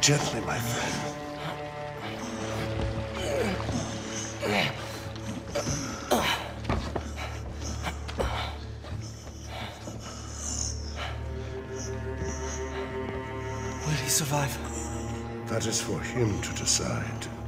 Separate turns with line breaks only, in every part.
Gently, my friend.
Will he survive?
That is for him to decide.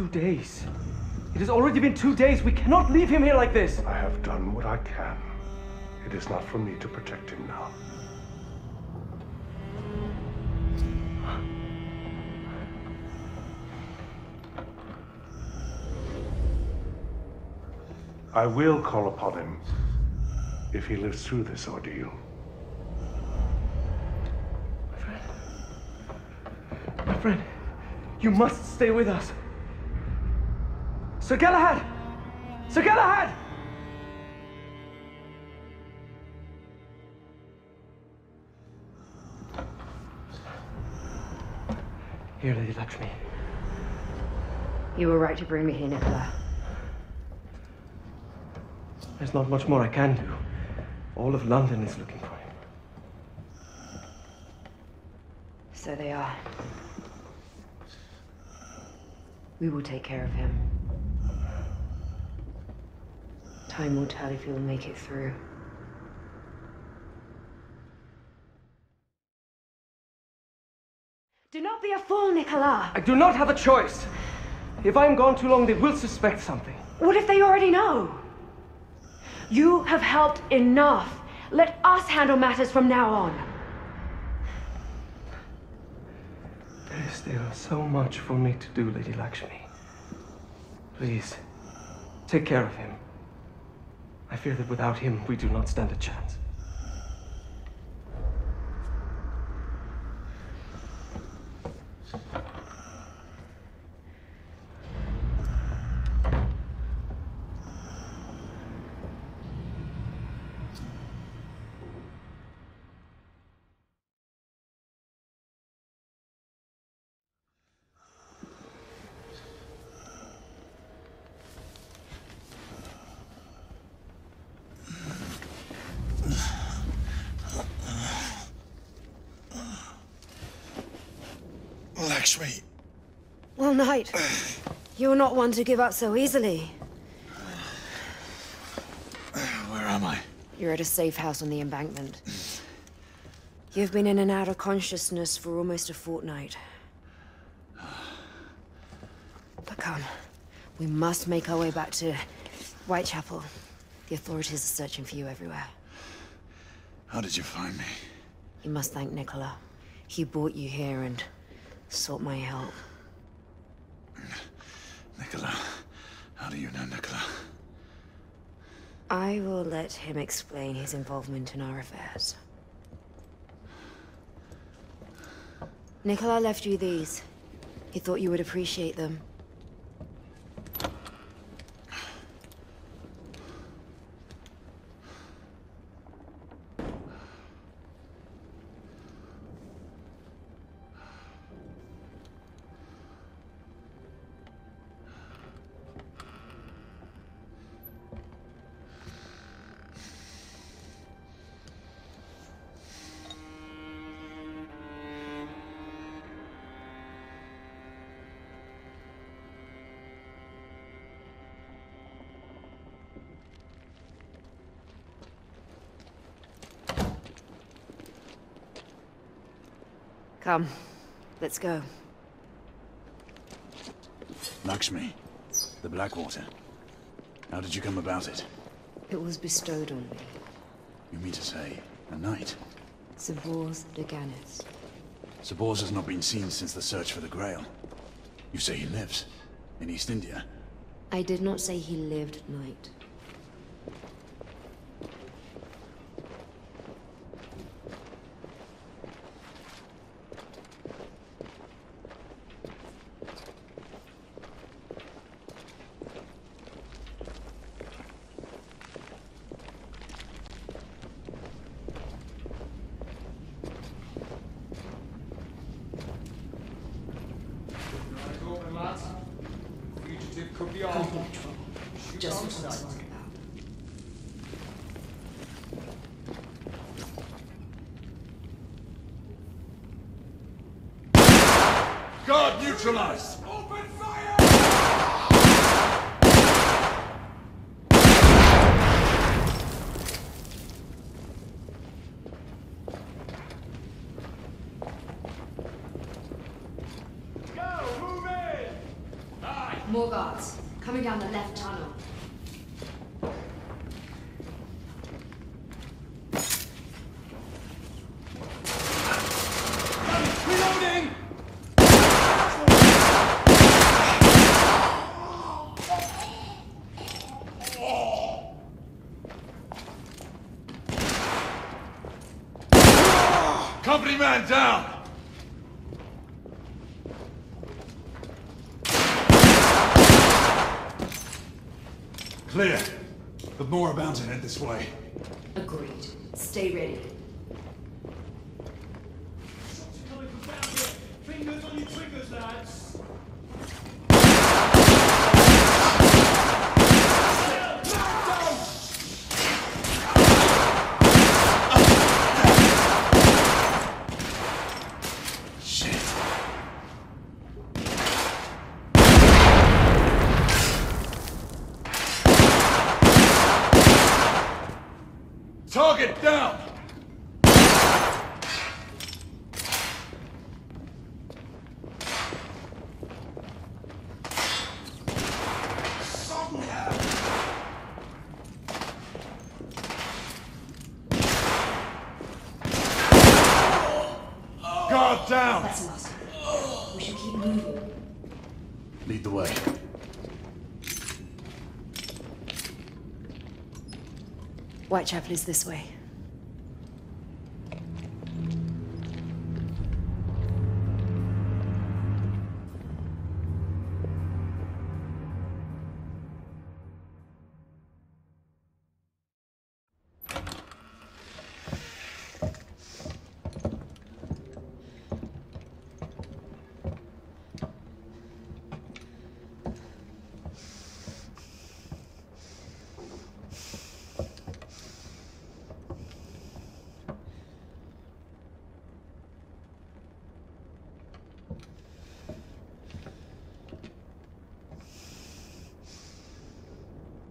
Two days. It has already been two days. We cannot leave him here like this.
I have done what I can. It is not for me to protect him now. I will call upon him if he lives through this ordeal.
My friend. My friend, you must stay with us. Sir Galahad! Sir Galahad! Here, Lady Lakshmi.
You were right to bring me here, Nikola.
There's not much more I can do. All of London is looking for him.
So they are. We will take care of him. Time will tell if he'll make it through. Do not be a fool, Nikola!
I do not have a choice. If I'm gone too long, they will suspect something.
What if they already know? You have helped enough. Let us handle matters from now on.
There is still so much for me to do, Lady Lakshmi. Please, take care of him. I fear that without him, we do not stand a chance.
Lakshmi,
Well, Knight, you're not one to give up so easily.
Where am I?
You're at a safe house on the embankment. You've been in and out of consciousness for almost a fortnight. But come, we must make our way back to Whitechapel. The authorities are searching for you everywhere.
How did you find me?
You must thank Nikola. He brought you here and sought my help.
Nikola. How do you know Nikola?
I will let him explain his involvement in our affairs. Nikola left you these. He thought you would appreciate them. Come, let's go.
Lakshmi, the Blackwater. How did you come about it?
It was bestowed on me.
You mean to say, a knight?
Sir Bors de Ganis.
Sir Bors has not been seen since the search for the Grail. You say he lives? In East India?
I did not say he lived knight.
Open, lads. Fugitive could be on.
Company patrol.
Shoot
Just
on
what I was
sight.
worried about.
Guard neutralized!
Open fire! Go, move in! Aye.
More guards. Coming down the left tunnel.
Reloading!
Company man down! Clear. The more are bound to head this way.
Agreed. Stay ready.
Target down! Guard down!
That's us. We should keep moving.
Lead the way.
Is this way.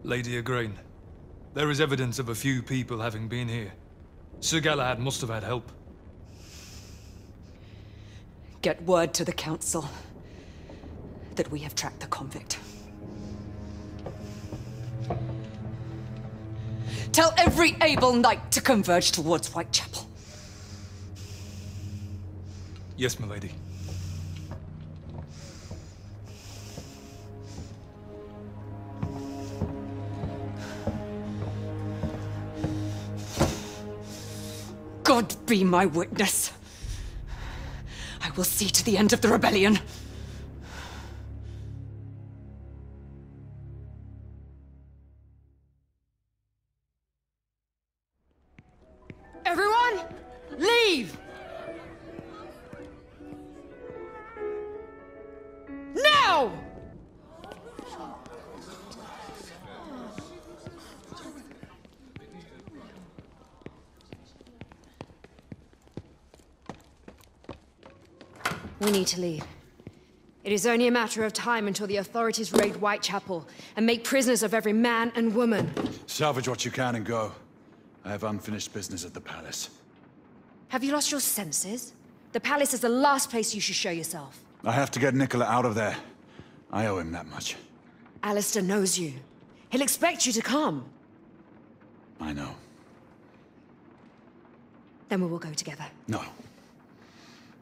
Lady Igraine, there is evidence of a few people having been here. Sir Galahad must have had help.
Get word to the Council that we have tracked the convict. Tell every able knight to converge towards Whitechapel.
Yes, milady.
Be my witness. I will see to the end of the rebellion.
Need to leave. It is only a matter of time until the authorities raid Whitechapel and make prisoners of every man and woman.
Salvage what you can and go. I have unfinished business at the palace.
Have you lost your senses? The palace is the last place you should show yourself.
I have to get Nikola out of there. I owe him that much.
Alastair knows you. He'll expect you to come.
I know.
Then we will go together.
No.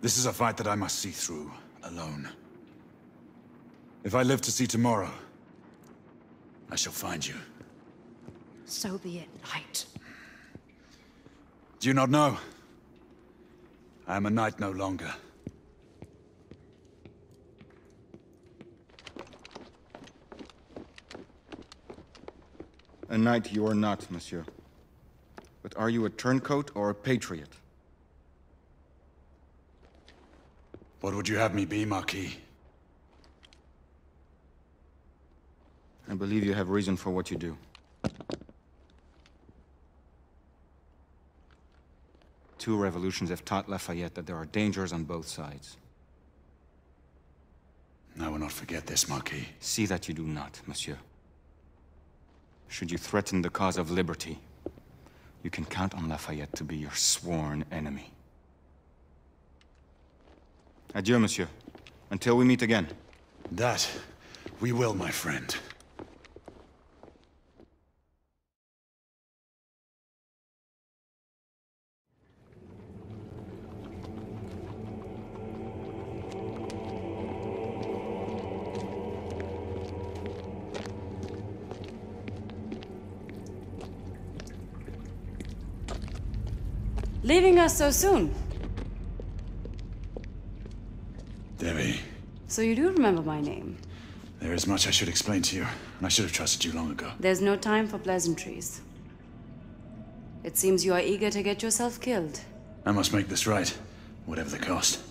This is a fight that I must see through, alone. If I live to see tomorrow, I shall find you.
So be it, Knight.
Do you not know? I am a knight no longer.
A knight you are not, monsieur. But are you a turncoat or a patriot?
What would you have me be, Marquis?
I believe you have reason for what you do. Two revolutions have taught Lafayette that there are dangers on both sides.
I will not forget this, Marquis.
See that you do not, monsieur. Should you threaten the cause of liberty, you can count on Lafayette to be your sworn enemy. Adieu, monsieur. Until we meet again.
That we will, my friend.
Leaving us so soon. So you do remember my name.
there is much I should explain to you, and I should have trusted you long ago.
There's no time for pleasantries. It seems you are eager to get yourself killed.
I must make this right, whatever the cost.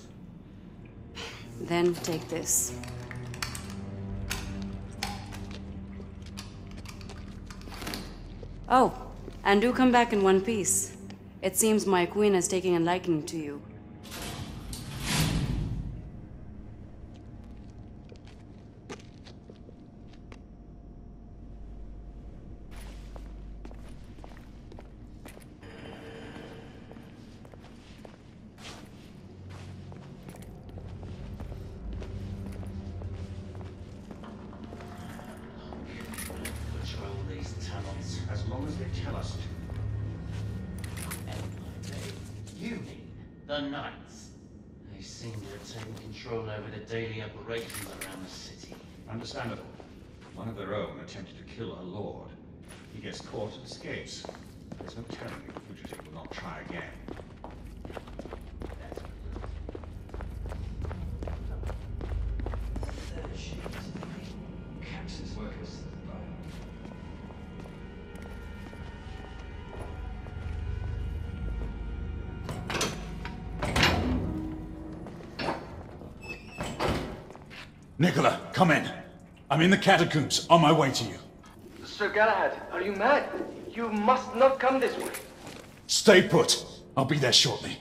Then take this. Oh, and do come back in one piece. It seems my queen is taking a liking to you.
The Knights? They seem to have taken control over the daily operations around the city.
Understandable. One of their own attempted to kill a lord. He gets caught and escapes. There's no telling if the fugitive will not try again.
Nikola, come in. I'm in the catacombs, on my way to you.
Sir Galahad, are you mad? You must not come this way.
Stay put. I'll be there shortly.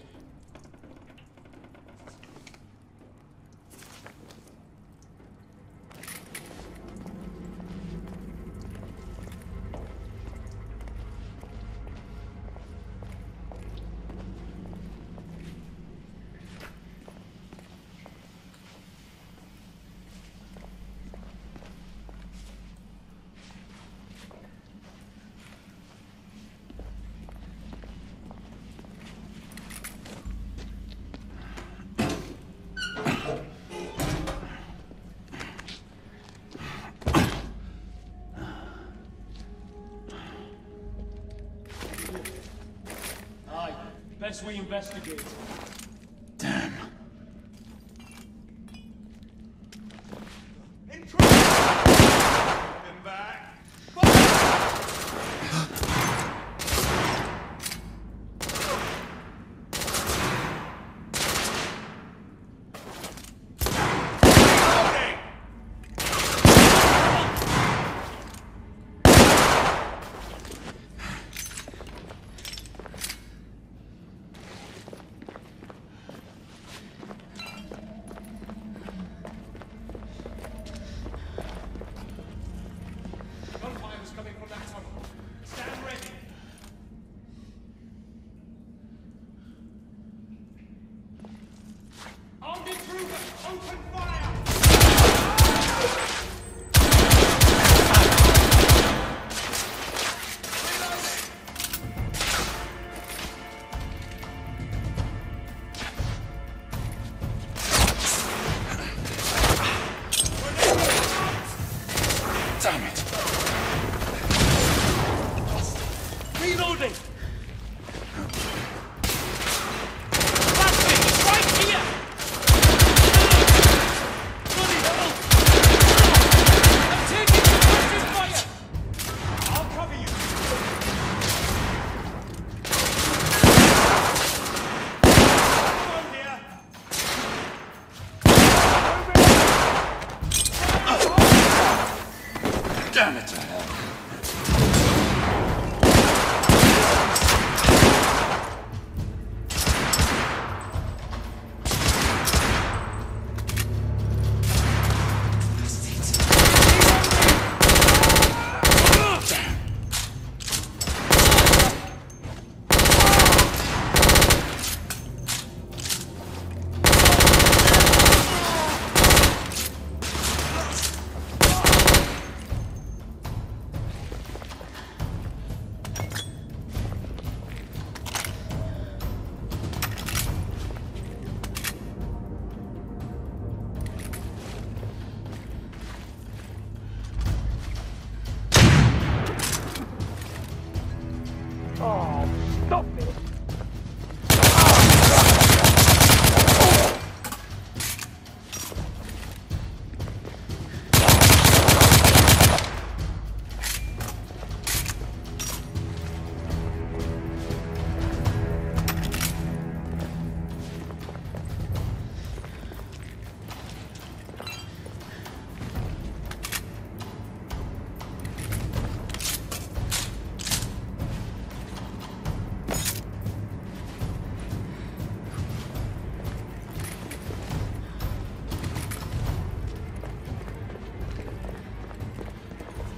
Best we investigate.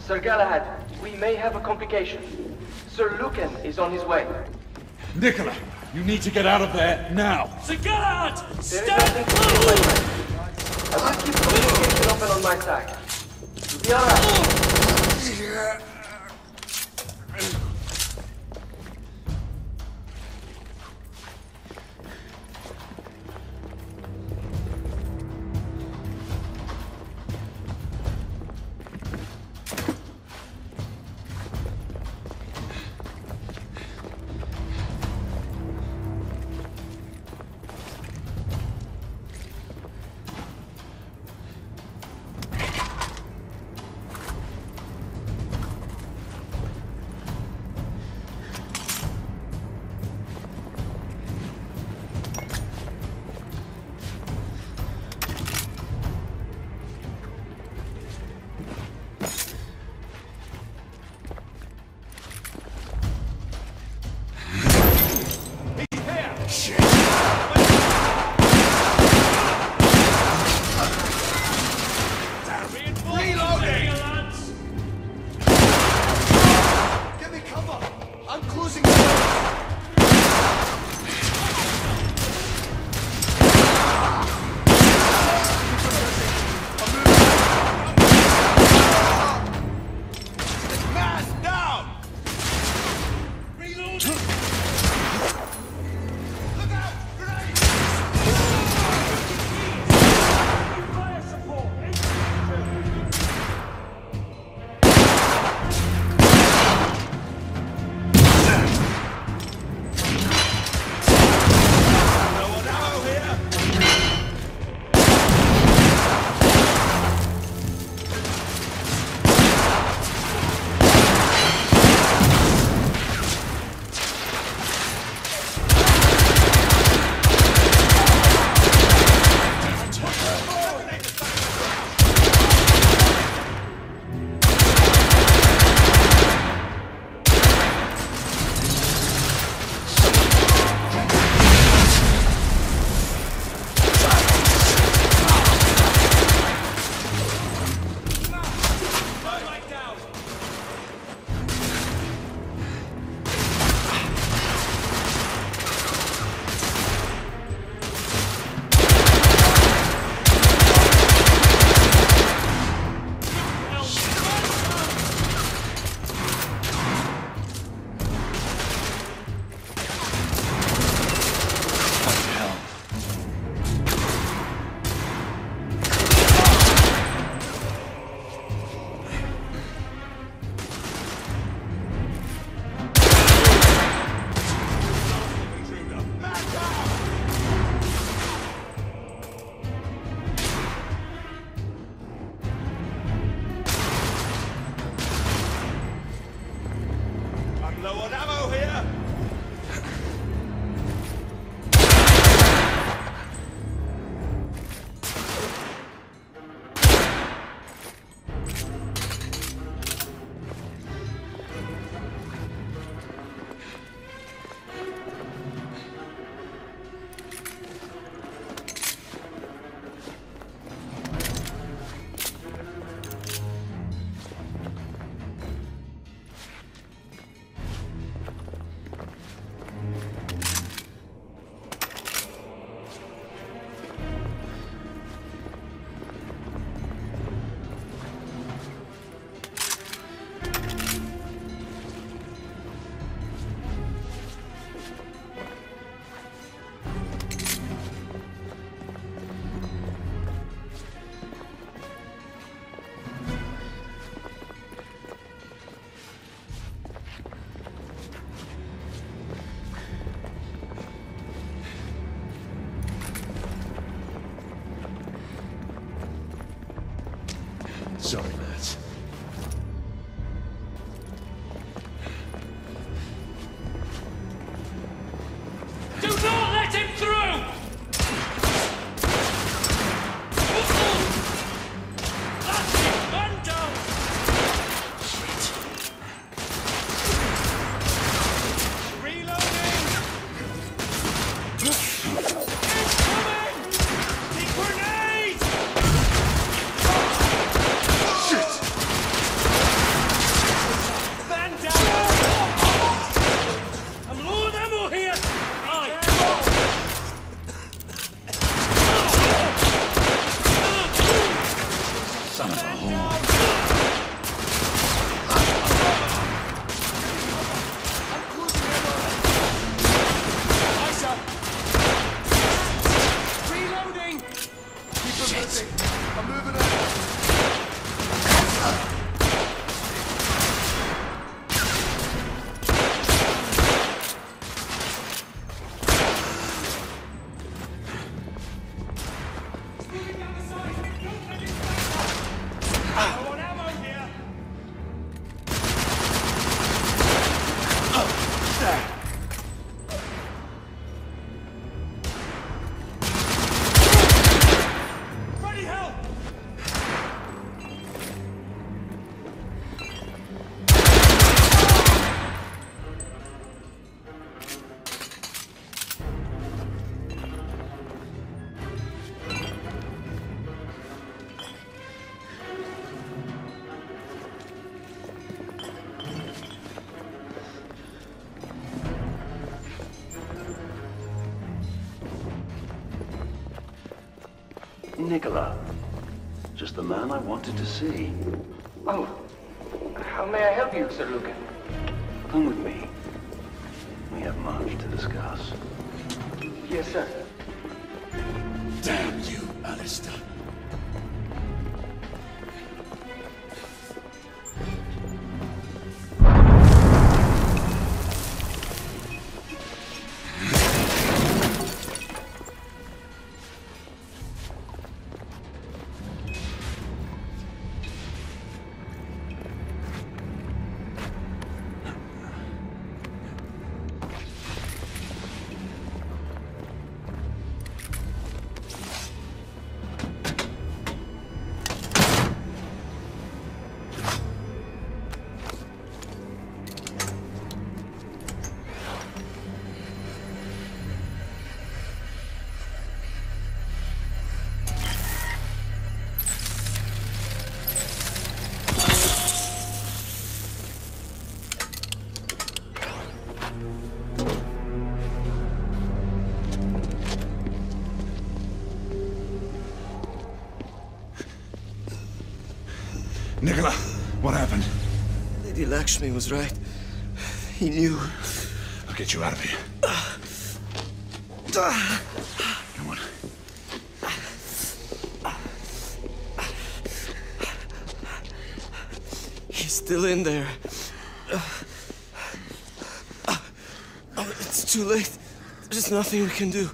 Sir Galahad, we may have a complication. Sir Lucan is on his way.
Nikola, you need to get out of there now.
Sir Galahad!
There is
Stand
nothing to do, my friend. I will keep communication open on my side. You'll be alright.
Nikola. Just the man I wanted to see.
Oh, how may I help you, Sir Lucan?
Come with me.
Lakshmi was right. He knew.
I'll get you out of here. Come on.
He's still in there. Oh, it's too late. There's nothing we can do.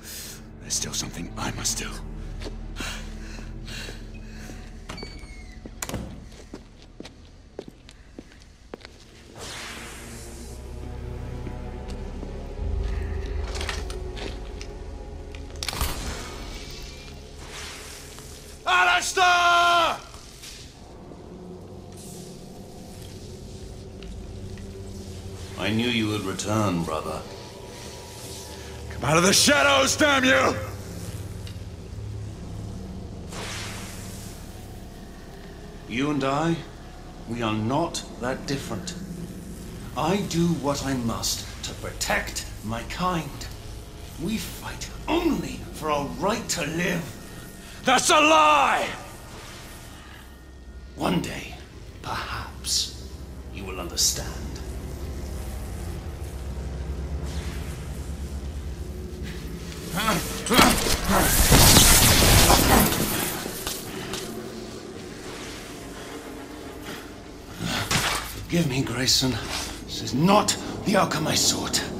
Come out of the shadows, damn you!
You and I, we are not that different. I do what I must to protect my kind. We fight only for our right to live.
That's a lie!
One day, perhaps, you will understand. Forgive me, Grayson. This is not the outcome I sought.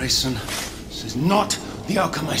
Grayson. This is not the outcome I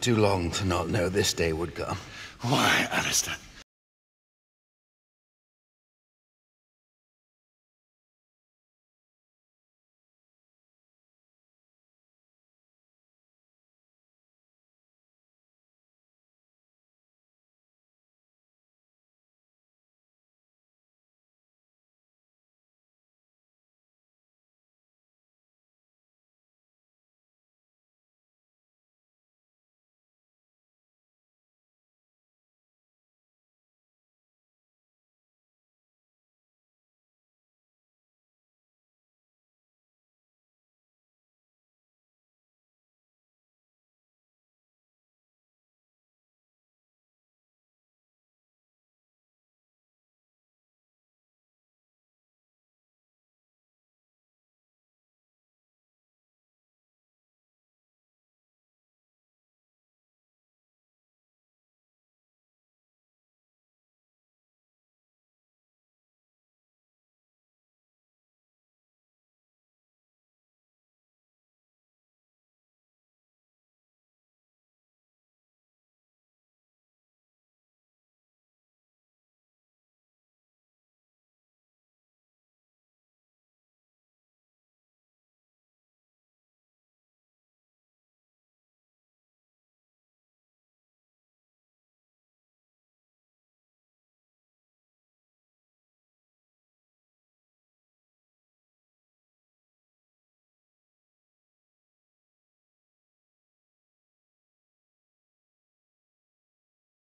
Too long to not know this day would come.
Why, Alastair?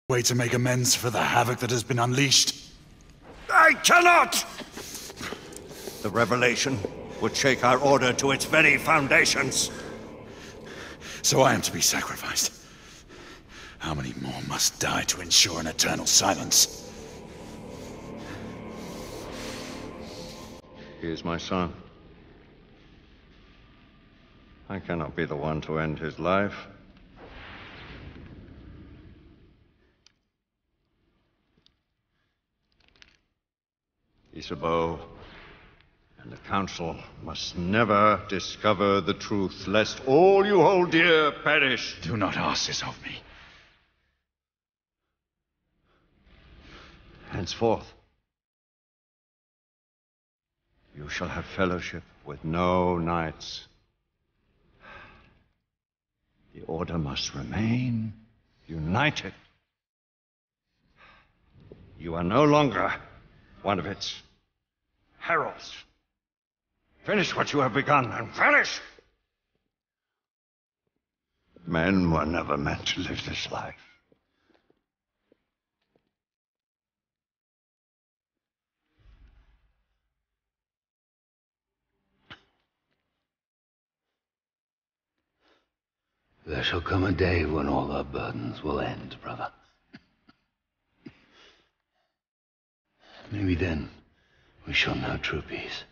Way to make amends for the havoc that has been unleashed.
I cannot! The revelation would shake our order to its very foundations.
So I am to be sacrificed. How many more must die to ensure an eternal silence?
He is my son. I cannot be the one to end his life. Isabeau and the Council must never discover the truth, lest all you hold dear perish.
Do not ask this of me.
Henceforth, you shall have fellowship with no knights. The Order must remain united. You are no longer one of its heralds. Finish what you have begun and vanish! Men were never meant to live this life.
There shall come a day when all our burdens will end, brother. Maybe then we shall know true peace.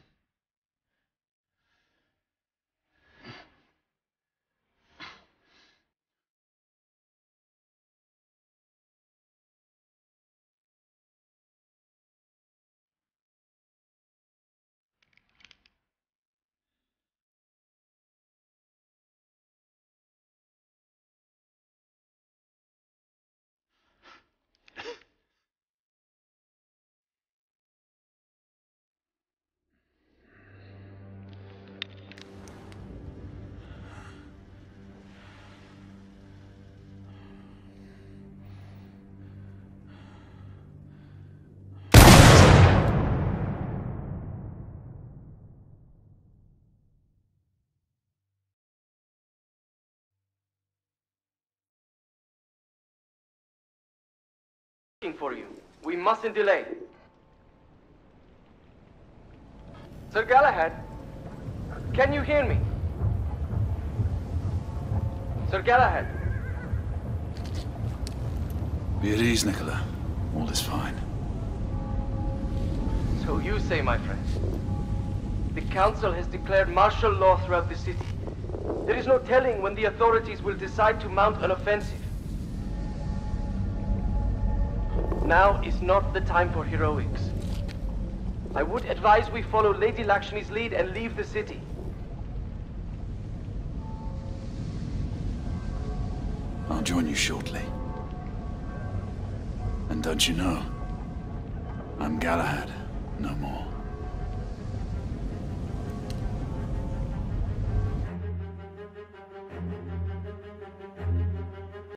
For you. We mustn't delay. Sir Galahad, can you hear me? Sir Galahad.
Be at ease, Nikola. All is fine.
So you say, my friend. The Council has declared martial law throughout the city. There is no telling when the authorities will decide to mount an offensive. Now is not the time for heroics. I would advise we follow Lady Lakshmi's lead and leave the city.
I'll join you shortly. And don't you know, I'm Galahad no more.